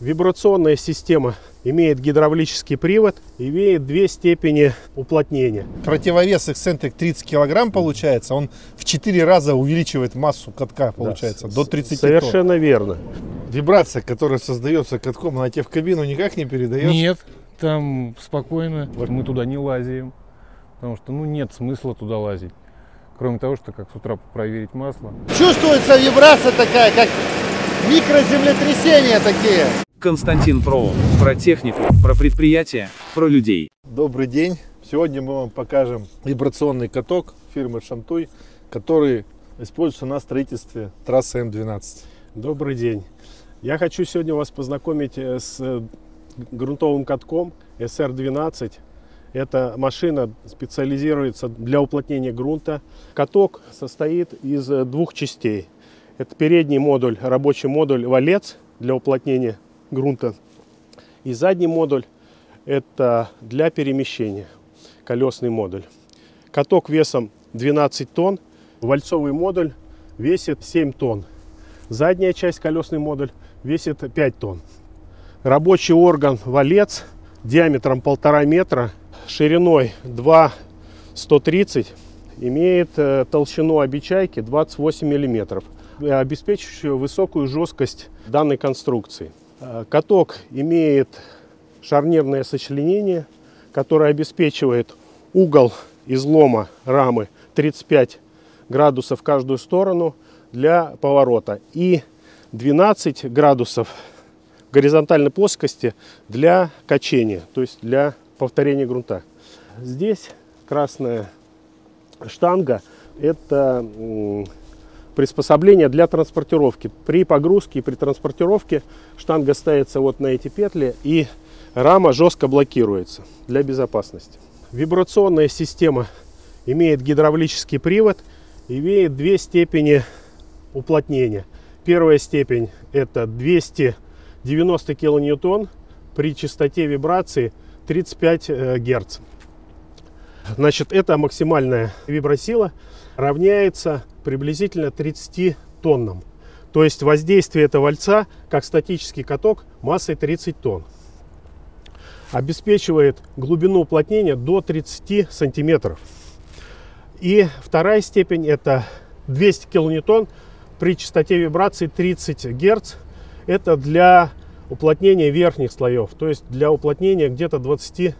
Вибрационная система имеет гидравлический привод, имеет две степени уплотнения. Противовес эксцентрик 30 килограмм получается, он в 4 раза увеличивает массу катка, получается, Да, до 30 Совершенно верно. тонн. Вибрация, которая создается катком, она тебе в кабину никак не передает? Нет, там спокойно. Мы туда не лазим, потому что ну нет смысла туда лазить. Кроме того, что как с утра проверить масло. Чувствуется вибрация такая, как микроземлетрясения такие. Константин Фроу. Про технику, про предприятия, про людей. Добрый день. Сегодня мы вам покажем вибрационный каток фирмы Шантуй, который используется на строительстве трассы М12. Добрый день. Я хочу сегодня вас познакомить э, с э, грунтовым катком SR12. Эта машина специализируется для уплотнения грунта. Каток состоит из э, двух частей. Это передний модуль, рабочий модуль валец для уплотнения грунта. И задний модуль это для перемещения, колесный модуль. Каток весом 12 тонн, вальцовый модуль весит 7 тонн. Задняя часть, колесный модуль, весит 5 тонн. Рабочий орган валец диаметром 1,5 метра, шириной 2,130, имеет э, толщину обечайки 28 миллиметров, э, обеспечивающую высокую жесткость данной конструкции. Э, Каток имеет шарнирное сочленение, которое обеспечивает угол излома рамы 35 градусов в каждую сторону для поворота и 12 градусов горизонтальной плоскости для качения, то есть для повторения грунта. Здесь красная штанга – это приспособление для транспортировки. При погрузке и при транспортировке штанга ставится вот на эти петли и рама жестко блокируется для безопасности. Вибрационная система имеет гидравлический привод, имеет две степени уплотнения. Первая степень это 290 килоньютон при частоте вибрации 35 э, герц. Значит, эта максимальная вибросила равняется приблизительно 30 тоннам. То есть воздействие этого вальца, как статический каток, массой 30 тонн. Обеспечивает глубину уплотнения до 30 сантиметров. И вторая степень это 200 килоньютон при частоте вибрации 30 герц. Это для уплотнения верхних слоев, то есть для уплотнения где-то 20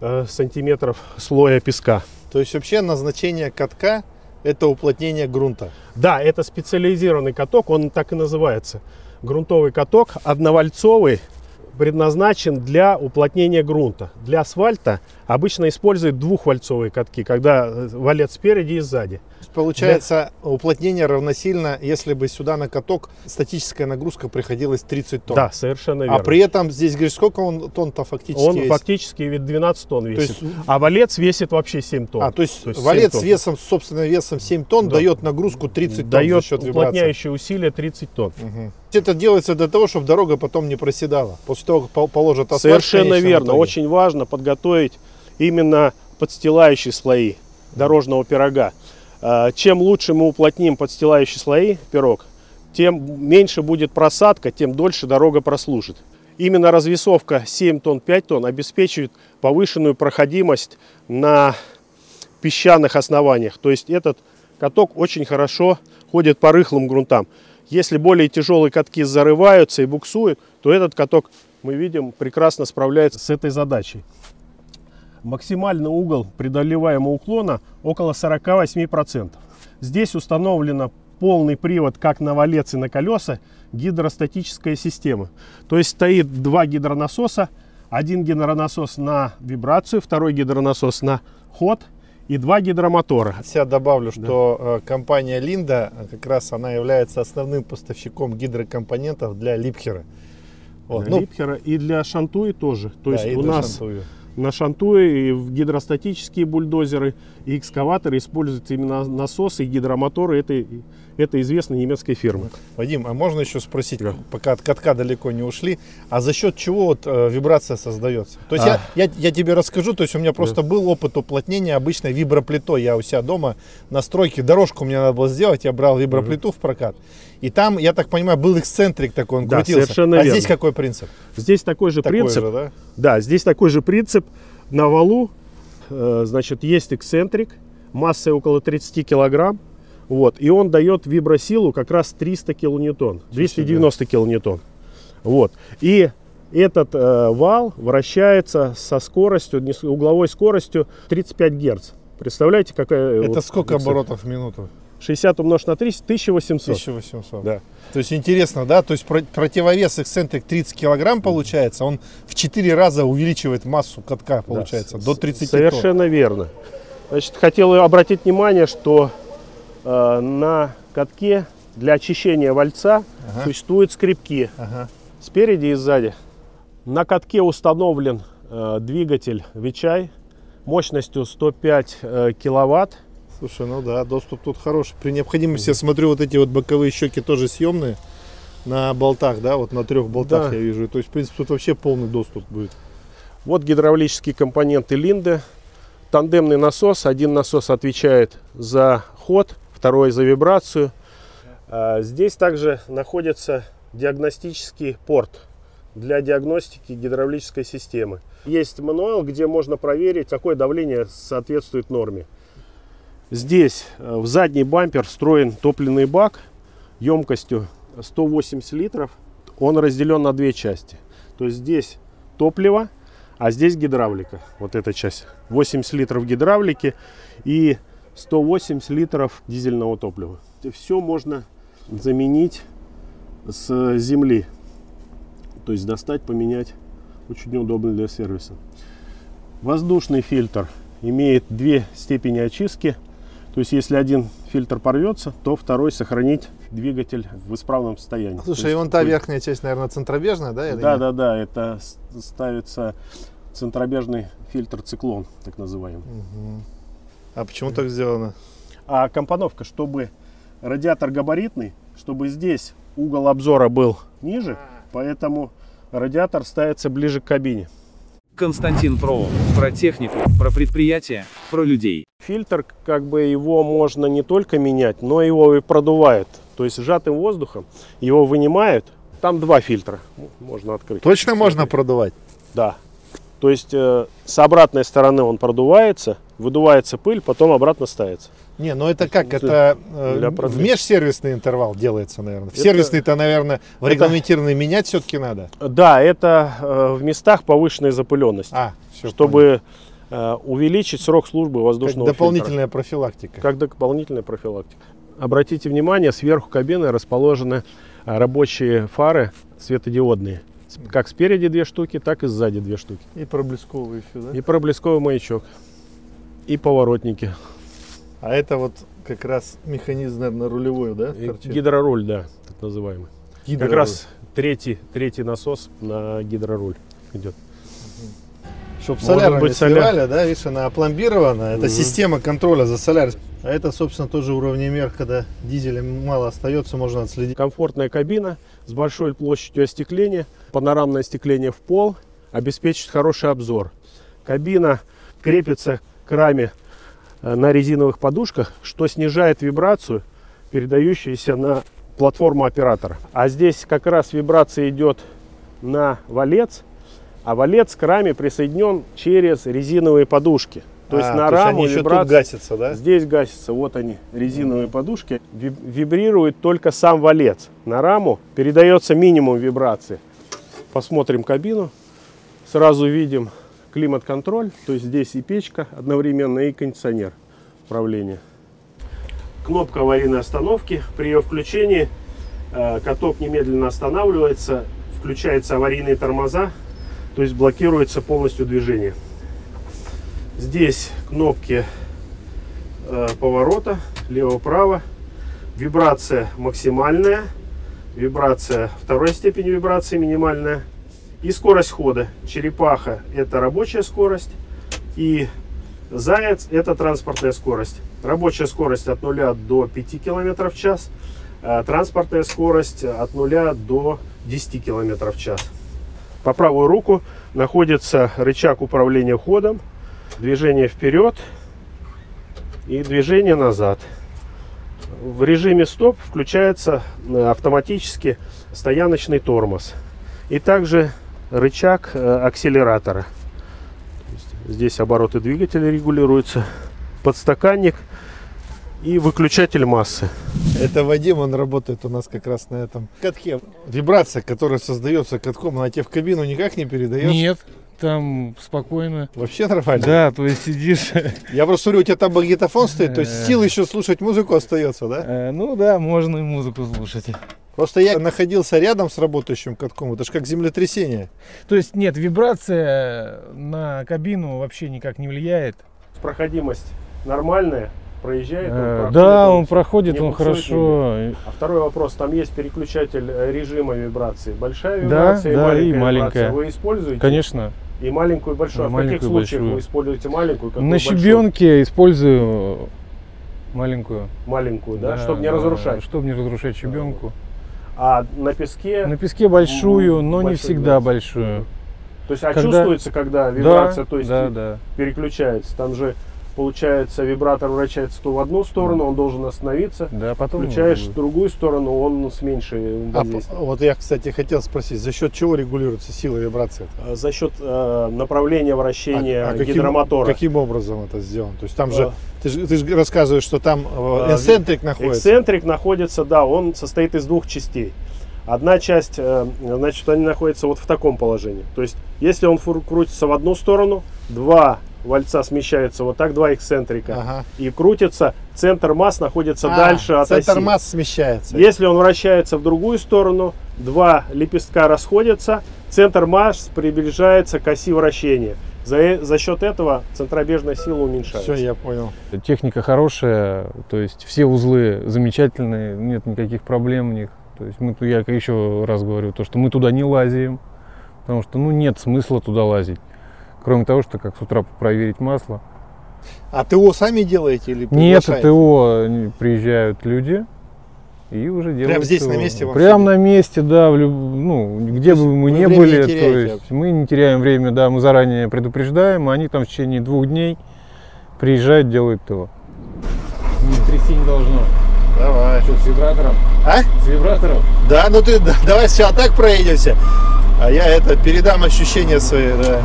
э, сантиметров слоя песка. То есть вообще назначение катка – это уплотнение грунта. Да, это специализированный каток, он так и называется. Грунтовый каток, одновальцовый, предназначен для уплотнения грунта. Для асфальта обычно используют двухвальцовые катки, когда э, валец спереди и сзади. То есть Получается, уплотнение равносильно, если бы сюда на каток статическая нагрузка приходилась 30 тонн. Да, совершенно верно. А при этом здесь, говоришь, сколько он тонн-то фактически Он весит? фактически ведь 12 тонн весит. есть- А валец весит вообще 7 тонн. А, то есть, 7 валец тонн. весом, собственно, весом 7 тонн Да. дает нагрузку 30 тонн дает за счет вибрации. уплотняющее усилие 30 тонн. Мгм. Это делается для того, чтобы дорога потом не проседала. После того, как пол- положат асфальт. Совершенно верно. итоге. Очень важно подготовить именно подстилающие слои дорожного пирога. А, Чем лучше мы уплотним подстилающие слои пирог, тем меньше будет просадка, тем дольше дорога прослужит. Именно развесовка 7 тонн, 5 тонн обеспечивает повышенную проходимость на песчаных основаниях. То есть этот каток очень хорошо ходит по рыхлым грунтам. Если более тяжелые катки зарываются и буксуют, то этот каток, мы видим, прекрасно справляется с этой задачей. Максимальный угол преодолеваемого уклона около 48%. Здесь установлено полный привод как на валец и на колеса гидростатическая система. То есть стоит два гидронасоса, один гидронасос на вибрацию, второй гидронасос на ход и два гидромотора. От себя добавлю, что э, компания Линда, э, как раз она является основным поставщиком гидрокомпонентов для Липхера. Вот, Для ну, Липхера и для Шантуи тоже. То да, есть у нас Шантуя. На шантуе и в гидростатические бульдозеры и экскаваторы используются именно насосы и гидромоторы этой, этой известной немецкой фирмы. Вадим, а можно еще спросить, пока от катка далеко не ушли, а за счет чего вот э, вибрация создается? То есть А. я, я, я тебе расскажу, то есть у меня просто был опыт уплотнения обычной виброплитой. Я у себя дома на стройке дорожку мне надо было сделать, я брал виброплиту в прокат. И там, я так понимаю, был эксцентрик такой, он Да, крутился. совершенно а верно. здесь какой принцип? Здесь такой же Такой принцип. же, да? Да, здесь такой же принцип. На валу, э, значит, есть эксцентрик массой около 30 килограмм. Вот, и он дает вибросилу как раз 300 килоньютон, 290 килоньютон. Вот, и этот э, вал вращается со скоростью, угловой скоростью 35 герц. Представляете, какая... Это вот сколько оборотов в минуту? 60 умножить на 30, 1800. 1800. Да. То есть интересно, да? То есть про- противовес эксцентрик 30 килограмм получается, он в 4 раза увеличивает массу катка, получается, Да, до с- 30 Совершенно верно. Значит, хотел обратить внимание, что э, на катке для очищения вальца Ага. существуют скребки Ага. спереди и сзади. На катке установлен э, двигатель Вичай мощностью 105 э, киловатт. Слушай, ну да, доступ тут хороший. При необходимости, я смотрю, вот эти вот боковые щеки тоже съемные на болтах, да, вот на трех болтах Да. я вижу. То есть, в принципе, тут вообще полный доступ будет. Вот гидравлические компоненты Линды. Тандемный насос. Один насос отвечает за ход, второй за вибрацию. А Здесь также находится диагностический порт для диагностики гидравлической системы. Есть мануал, где можно проверить, какое давление соответствует норме. Здесь э, в задний бампер встроен топливный бак емкостью 180 литров. Он разделен на две части. То есть здесь топливо, а здесь гидравлика. Вот эта часть. 80 литров гидравлики и 180 литров дизельного топлива. Все можно заменить с земли. То есть достать, поменять. Очень удобно для сервиса. Воздушный фильтр имеет две степени очистки. То есть если один фильтр порвется, то второй сохранить двигатель в исправном состоянии. То Слушай, есть и вон та верхняя часть, наверное, центробежная, да? или да, нет? да, да, это ставится центробежный фильтр циклон, так называемый. А почему так сделано? А компоновка, чтобы радиатор габаритный, чтобы здесь угол обзора был ниже, поэтому радиатор ставится ближе к кабине. Константин Фролов. Про технику, про предприятия, про людей. Фильтр, как бы его можно не только менять, но его и продувает. То есть сжатым воздухом его вынимают. Там два фильтра можно открыть. Точно можно продувать? Да. То есть э, с обратной стороны он продувается, выдувается пыль, потом обратно ставится. Не, ну это как? Это э, в межсервисный интервал делается, наверное. В Это- сервисный-то, наверное, в регламентированный менять все-таки надо. Да, это э, в местах повышенной запыленности, А, все. чтобы э, увеличить срок службы Как воздушного фильтра. дополнительная профилактика. Как дополнительная профилактика. Обратите внимание, сверху кабины расположены э, рабочие фары светодиодные. Как спереди две штуки, так и сзади две штуки. И проблесковые еще, да? И проблесковый маячок. И поворотники. А это вот как раз механизм, наверное, рулевой, да? Торчит? гидроруль, да, так называемый. Как Гидроруль. раз третий, третий насос на гидроруль идет. Чтоб Может солярами быть, соляр. сливали, да, видишь, она опломбирована. Это Мгм. система контроля за солярой. А это, собственно, тоже уровнемер, когда дизеля мало остается, можно отследить. Комфортная кабина с большой площадью остекления, панорамное остекление в пол, обеспечит хороший обзор. Кабина крепится к раме э, на резиновых подушках, что снижает вибрацию, передающуюся на платформу оператора. А здесь как раз вибрация идет на валец, а валец к раме присоединен через резиновые подушки. То есть А, на то раму они еще тут гасятся, да? Здесь гасятся, вот они, резиновые подушки. Ви- Вибрирует только сам валец. На раму передается минимум вибрации. Посмотрим кабину. Сразу видим климат-контроль. То есть здесь и печка одновременно, и кондиционер управления. Кнопка аварийной остановки. При ее включении э, каток немедленно останавливается. Включаются аварийные тормоза. То есть блокируется полностью движение. Здесь кнопки э, поворота лево-право. Вибрация максимальная. Вибрация второй степени вибрации минимальная. И скорость хода. Черепаха это рабочая скорость. И заяц это транспортная скорость. Рабочая скорость от 0 до 5 км в час. а Транспортная скорость от 0 до 10 км в час. По правую руку находится рычаг управления ходом, движение вперед и движение назад. В режиме стоп включается э, автоматически стояночный тормоз. И также рычаг э, акселератора. Здесь обороты двигателя регулируются, подстаканник и выключатель массы. Это Вадим, он работает у нас как раз на этом катке. Вибрация, которая создается катком, она тебе в кабину никак не передает? Нет, там спокойно. Вообще нормально? Да, то есть сидишь. Я просто смотрю, у тебя там магнитофон стоит, то есть сил еще слушать музыку остается, да? Э, Ну да, можно и музыку слушать. Просто я находился рядом с работающим катком, это же как землетрясение. То есть нет, вибрация на кабину вообще никак не влияет. Проходимость нормальная, проезжает. он Э, проходит, Да, он проходит, не он хорошо. А второй вопрос, там есть переключатель э, режима вибрации. Большая Да, вибрация да, и и маленькая маленькая. вибрация. Вы используете? Конечно. И маленькую, и большую. Да, а в каких маленькую, случаях большую. вы используете маленькую? какую На большую? щебенке использую маленькую. Маленькую, да, чтобы не разрушать. Чтобы не разрушать щебенку. А на песке, На песке большую, но не большую всегда вибрацию. большую. то есть, а когда- чувствуется, когда вибрация, да, то есть да, да. переключается. Там же получается вибратор вращается то в одну сторону, он должен остановиться. Да, потом Включаешь в другую сторону, он с меньшей А, вот я, кстати, хотел спросить, за счет чего регулируется сила вибрации? А За счет э, направления вращения А- а каким- гидромотора. Каким образом это сделано? То есть там же, А. ты же, ты же рассказываешь, что там э, А, энцентрик находится. Эксцентрик находится, да, он состоит из двух частей. Одна часть, э, значит, они находятся вот в таком положении. То есть, если он крутится в одну сторону, два вальца смещаются вот так, два эксцентрика. Ага. И крутится, центр масс находится А, дальше от центр оси. масс смещается. Если он вращается в другую сторону, два лепестка расходятся, центр масс приближается к оси вращения. За, э- за счет этого центробежная сила уменьшается. Все, я понял. Техника хорошая, то есть все узлы замечательные, нет никаких проблем в них. То есть мы, я еще раз говорю, то, что мы туда не лазим, потому что ну, нет смысла туда лазить. Кроме того, что как с утра проверить масло. А ТО сами делаете или Нет? ТО приезжают люди и уже делают. здесь ТО. на месте Прямо на месте, да, в люб- ну, где То бы мы не время не были, то есть мы не теряем время, да, мы заранее предупреждаем, а они там в течение двух дней приезжают, делают ТО. Трясти не должно. Давай. Что, с вибратором? А? С вибратором? Да, ну ты да, давай сейчас так проедемся. А я это передам ощущения свои, да.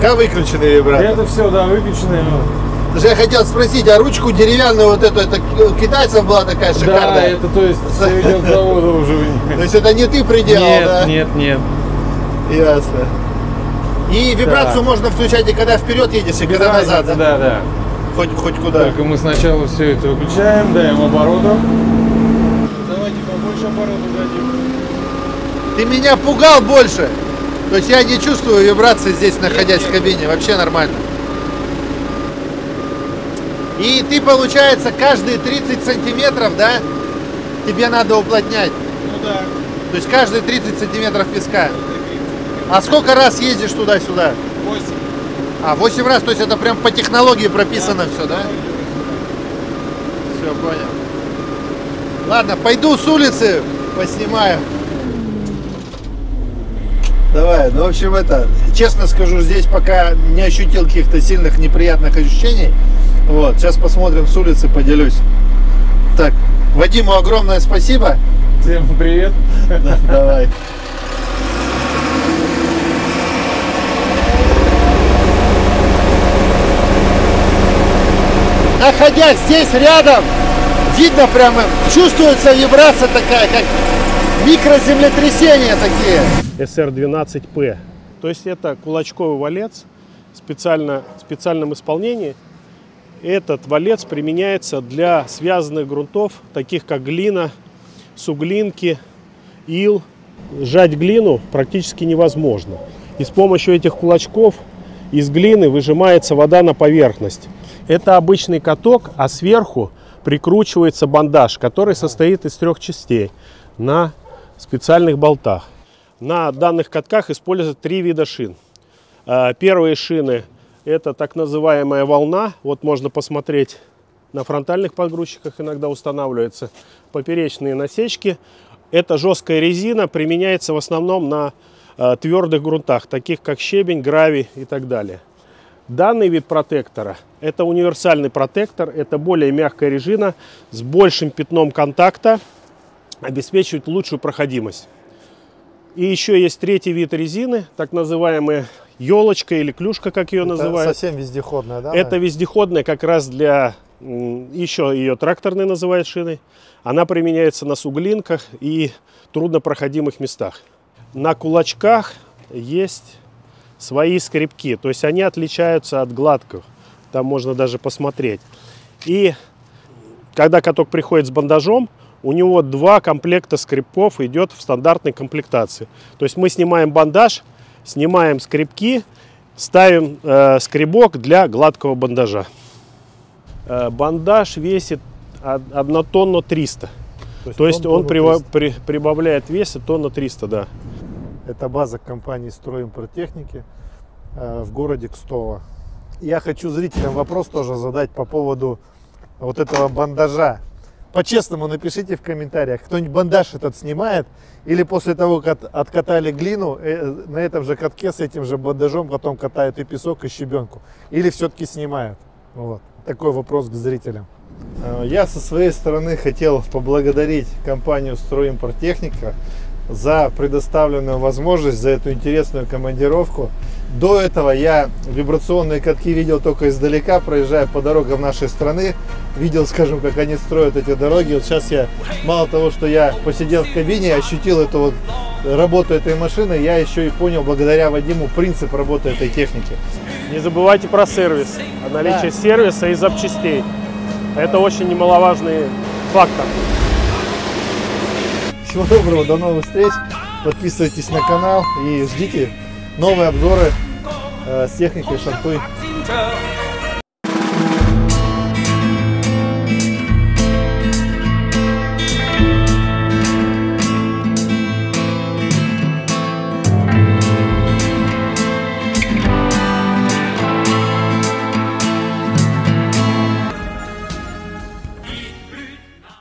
Пока выключены вибратор. Это все, да, выключенное. Даже я хотел спросить, а ручку деревянную вот эту, это у китайцев была такая Да, шикарная? это то есть все идет завода уже. То есть это не ты приделал, Нет, да? нет, нет. Ясно. И вибрацию Да. можно включать и когда вперед едешь, и Без когда назад, разницы, да? Да, да. Хоть, хоть куда. Только мы сначала все это выключаем, даем оборотов. Давайте побольше оборотов дадим. Ты меня пугал больше. То есть я не чувствую вибрации здесь, находясь в кабине. Вообще нормально. И ты, получается, каждые 30 сантиметров, да, тебе надо уплотнять. Ну да. То есть каждые 30 сантиметров песка. А сколько раз ездишь туда-сюда? 8. А, 8 раз, то есть это прям по технологии прописано все, да? Все, понял. Ладно, пойду с улицы поснимаю. Давай, ну в общем это, честно скажу, здесь пока не ощутил каких-то сильных неприятных ощущений. Вот, сейчас посмотрим с улицы, поделюсь. Так, Вадиму огромное спасибо. Всем привет. Да, давай. Находясь здесь рядом, видно прямо, чувствуется вибрация такая, как микроземлетрясения такие. SR12P. То есть это кулачковый валец специально, в специальном исполнении. Этот валец применяется для связанных грунтов, таких как глина, суглинки, ил. Сжать глину практически невозможно. И с помощью этих кулачков из глины выжимается вода на поверхность. Это обычный каток, а сверху прикручивается бандаж, который состоит из трех частей на специальных болтах. На данных катках используют три вида шин. А, Первые шины это так называемая волна. Вот можно посмотреть на фронтальных погрузчиках иногда устанавливаются поперечные насечки. Это жесткая резина, применяется в основном на э, твердых грунтах, таких как щебень, гравий и так далее. Данный вид протектора – это универсальный протектор, это более мягкая резина с большим пятном контакта, обеспечивает лучшую проходимость. И еще есть третий вид резины, так называемая елочка или клюшка, как ее Это называют. совсем вездеходная, да? Это вездеходная как раз для, еще ее тракторной называют шиной. Она применяется на суглинках и труднопроходимых местах. На кулачках есть свои скребки, то есть они отличаются от гладких. Там можно даже посмотреть. И когда каток приходит с бандажом, у него два комплекта скребков идет в стандартной комплектации. То есть мы снимаем бандаж, снимаем скребки, ставим э, скребок для гладкого бандажа. Э, бандаж весит 1 тонну 300. То есть он тонну прива- 300. при- прибавляет вес тонну 300, да. Это база компании «Стройимпорттехники» э, в городе Кстово. Я хочу зрителям вопрос тоже задать по поводу вот этого бандажа. По-честному напишите в комментариях, кто-нибудь бандаж этот снимает или после того, как откатали глину, э, на этом же катке с этим же бандажом потом катают и песок, и щебенку. Или все-таки снимают. Вот. Такой вопрос к зрителям. Э, Я со своей стороны хотел поблагодарить компанию «Стройимпорттехника» за предоставленную возможность, за эту интересную командировку. До этого я вибрационные катки видел только издалека, проезжая по дорогам нашей страны. Видел, скажем, как они строят эти дороги. Вот сейчас я, мало того, что я посидел в кабине, ощутил эту вот работу этой машины, я еще и понял благодаря Вадиму принцип работы этой техники. Не забывайте про сервис, о наличии Да. сервиса и запчастей. Это очень немаловажный фактор. Всего доброго, до новых встреч. Подписывайтесь на канал и ждите новые обзоры э, с техникой. Truck.